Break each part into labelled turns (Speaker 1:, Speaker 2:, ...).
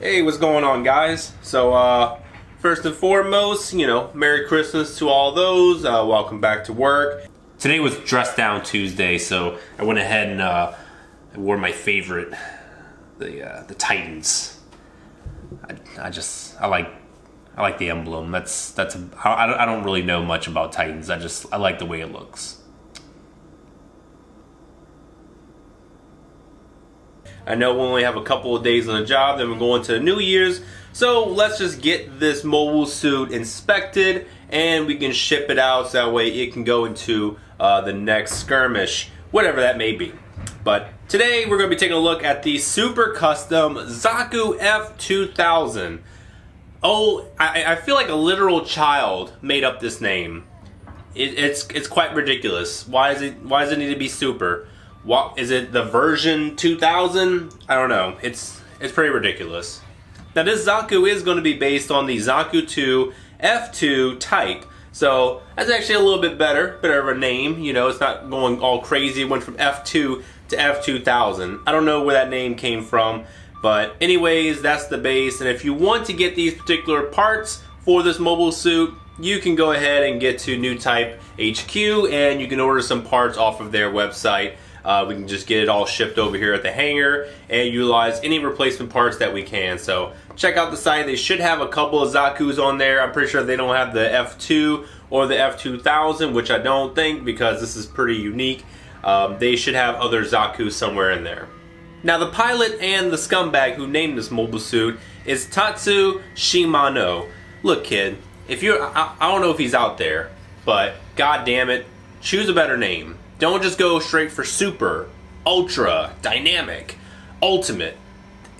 Speaker 1: Hey, what's going on, guys? So, uh, first and foremost, you know, Merry Christmas to all those. Uh, welcome back to work. Today was Dress Down Tuesday, so I went ahead and uh, I wore my favorite, the uh, the Titans. I, I just I like I like the emblem. That's that's I, I don't really know much about Titans. I just I like the way it looks. I know we only have a couple of days on the job, then we're going to New Year's. So let's just get this mobile suit inspected and we can ship it out so that way it can go into uh, the next skirmish, whatever that may be. But today we're going to be taking a look at the super custom Zaku F2000. Oh, I, I feel like a literal child made up this name. It, it's it's quite ridiculous. Why is it Why does it need to be super? What is it? The version 2000? I don't know. It's it's pretty ridiculous. Now this Zaku is going to be based on the Zaku 2 F2 type. So that's actually a little bit better, better of a name. You know, it's not going all crazy. It went from F2 to F2000. I don't know where that name came from, but anyways, that's the base. And if you want to get these particular parts for this mobile suit, you can go ahead and get to New Type HQ and you can order some parts off of their website. Uh, we can just get it all shipped over here at the hangar and utilize any replacement parts that we can. So check out the site. They should have a couple of Zaku's on there. I'm pretty sure they don't have the F2 or the F2000, which I don't think because this is pretty unique. Um, they should have other Zaku's somewhere in there. Now the pilot and the scumbag who named this mobile suit is Tatsu Shimano. Look kid, if you're, I, I don't know if he's out there, but god damn it, choose a better name. Don't just go straight for super, ultra, dynamic, ultimate.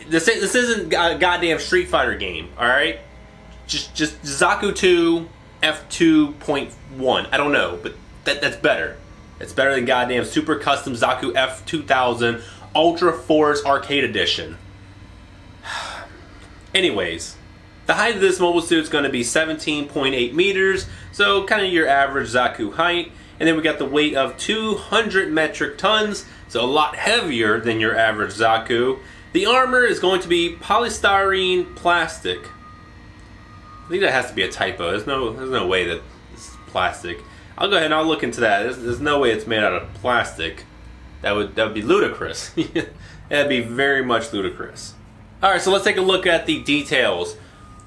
Speaker 1: This this isn't a goddamn Street Fighter game, all right? Just just Zaku 2 F2.1. I don't know, but that that's better. It's better than goddamn Super Custom Zaku F2000 Ultra Force Arcade Edition. Anyways, the height of this mobile suit is going to be 17.8 meters, so kind of your average Zaku height. And then we got the weight of 200 metric tons, so a lot heavier than your average Zaku. The armor is going to be polystyrene plastic. I think that has to be a typo. There's no, there's no way that it's plastic. I'll go ahead and I'll look into that. There's, there's no way it's made out of plastic. That would that would be ludicrous. That'd be very much ludicrous. All right, so let's take a look at the details.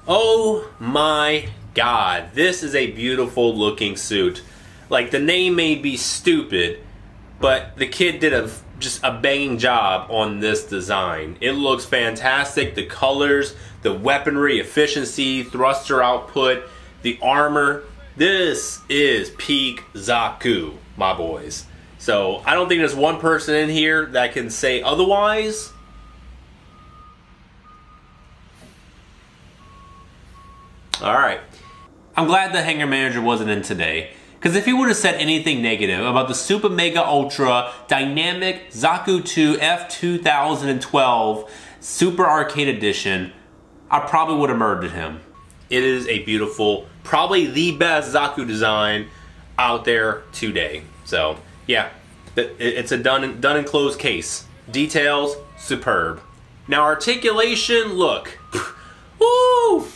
Speaker 1: Oh my God, this is a beautiful looking suit. Like the name may be stupid, but the kid did a just a banging job on this design. It looks fantastic. The colors, the weaponry efficiency, thruster output, the armor. This is peak Zaku, my boys. So I don't think there's one person in here that can say otherwise. All right. I'm glad the hangar manager wasn't in today. Because if he would have said anything negative about the Super Mega Ultra Dynamic Zaku 2 F2012 Super Arcade Edition, I probably would have murdered him. It is a beautiful, probably the best Zaku design out there today. So, yeah, it's a done, done and closed case. Details, superb. Now, articulation, look. Woo!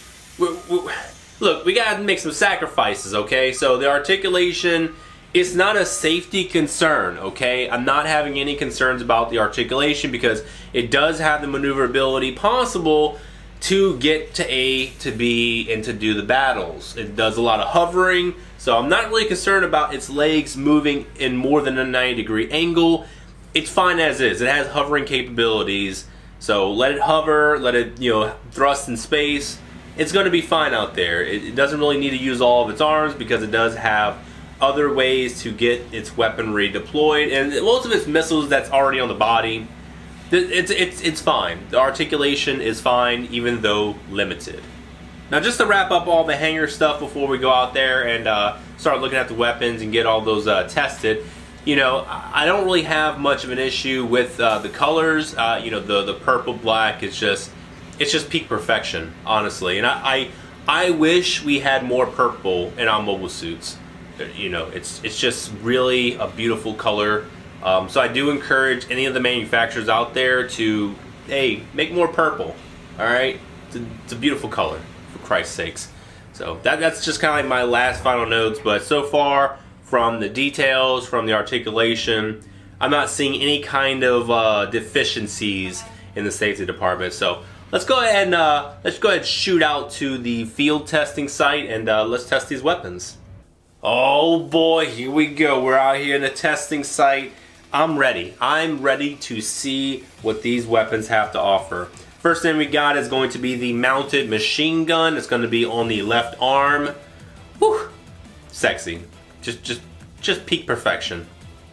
Speaker 1: Look, we gotta make some sacrifices, okay? So the articulation, it's not a safety concern, okay? I'm not having any concerns about the articulation because it does have the maneuverability possible to get to A to B and to do the battles. It does a lot of hovering, so I'm not really concerned about its legs moving in more than a 90 degree angle. It's fine as is. It has hovering capabilities, so let it hover, let it, you know, thrust in space it's going to be fine out there. It, it, doesn't really need to use all of its arms because it does have other ways to get its weaponry deployed, and most of its missiles that's already on the body. It's it's it's fine. The articulation is fine, even though limited. Now, just to wrap up all the hangar stuff before we go out there and uh, start looking at the weapons and get all those uh, tested. You know, I don't really have much of an issue with uh, the colors. Uh, you know, the the purple black is just it's just peak perfection, honestly. And I, I, I wish we had more purple in our mobile suits. You know, it's it's just really a beautiful color. Um, so I do encourage any of the manufacturers out there to, hey, make more purple. All right, It's a, it's a beautiful color, for Christ's sakes. So that, that's just kind of like my last final notes, but so far from the details, from the articulation, I'm not seeing any kind of uh, deficiencies in the safety department. So let's go ahead and uh, let's go ahead and shoot out to the field testing site and uh, let's test these weapons. Oh boy, here we go. We're out here in the testing site. I'm ready. I'm ready to see what these weapons have to offer. First thing we got is going to be the mounted machine gun. It's going to be on the left arm. Whew, sexy. Just, just, just peak perfection.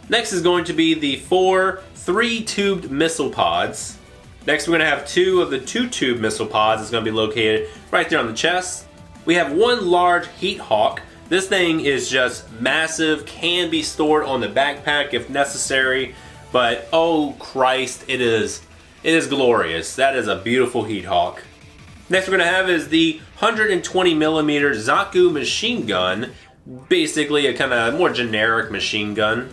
Speaker 1: Next is going to be the four three-tubed missile pods. Next, we're going to have two of the two-tube missile pods. It's going to be located right there on the chest. We have one large heat hawk. This thing is just massive, can be stored on the backpack if necessary, but oh Christ, it is, it is glorious. That is a beautiful heat hawk. Next we're going to have is the 120 millimeter Zaku machine gun, basically a kind of more generic machine gun.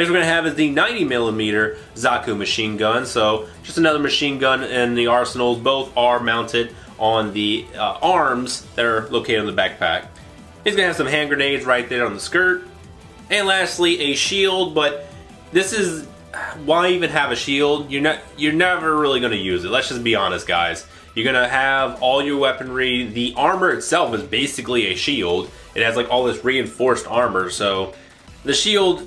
Speaker 1: Next we're going to have is the 90 millimeter Zaku machine gun. So just another machine gun in the arsenals. Both are mounted on the uh, arms that are located on the backpack. He's going to have some hand grenades right there on the skirt. And lastly, a shield, but this is why even have a shield? You're not you're never really going to use it. Let's just be honest, guys. You're going to have all your weaponry. The armor itself is basically a shield. It has like all this reinforced armor, so the shield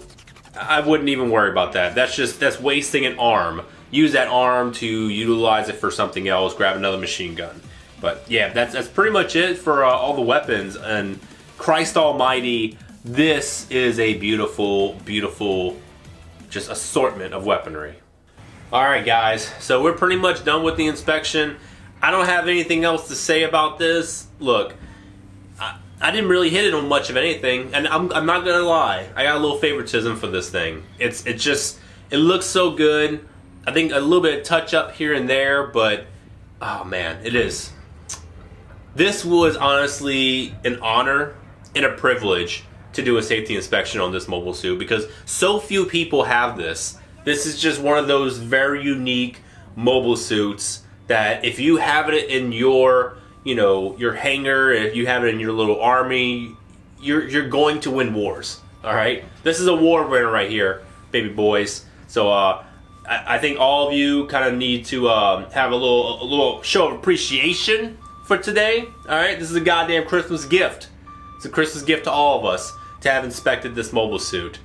Speaker 1: I wouldn't even worry about that. That's just, that's wasting an arm. Use that arm to utilize it for something else, grab another machine gun. But yeah, that's, that's pretty much it for uh, all the weapons. And Christ almighty, this is a beautiful, beautiful, just assortment of weaponry. Alright guys, so we're pretty much done with the inspection. I don't have anything else to say about this. Look, I didn't really hit it on much of anything, and I'm, I'm not gonna lie, I got a little favoritism for this thing. It's it just it looks so good. I think a little bit of touch up here and there, but oh man, it is. This was honestly an honor and a privilege to do a safety inspection on this mobile suit because so few people have this. This is just one of those very unique mobile suits that if you have it in your you know your hangar, if you have it in your little army, you're you're going to win wars. All right, this is a war winner right here, baby boys. So uh, I, I think all of you kind of need to um, have a little a little show of appreciation for today. All right, this is a goddamn Christmas gift. It's a Christmas gift to all of us to have inspected this mobile suit.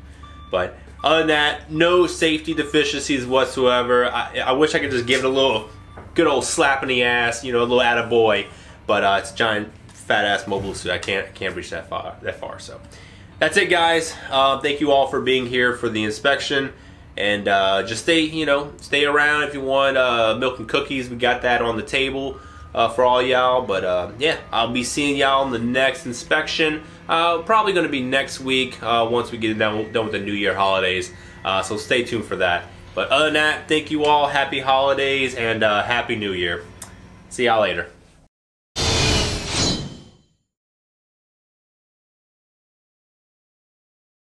Speaker 1: But other than that, no safety deficiencies whatsoever. I, I wish I could just give it a little good old slap in the ass, you know, a little attaboy. But uh, it's giant fat ass mobile suit. I can't can't reach that far that far. So that's it, guys. Uh, thank you all for being here for the inspection. And uh, just stay, you know, stay around if you want uh, milk and cookies. We got that on the table uh, for all y'all. But uh, yeah, I'll be seeing y'all in the next inspection. Probably going to be next week once we get done, done with the New Year holidays. So stay tuned for that. But other than that, thank you all. Happy holidays and uh, Happy New Year. See y'all later.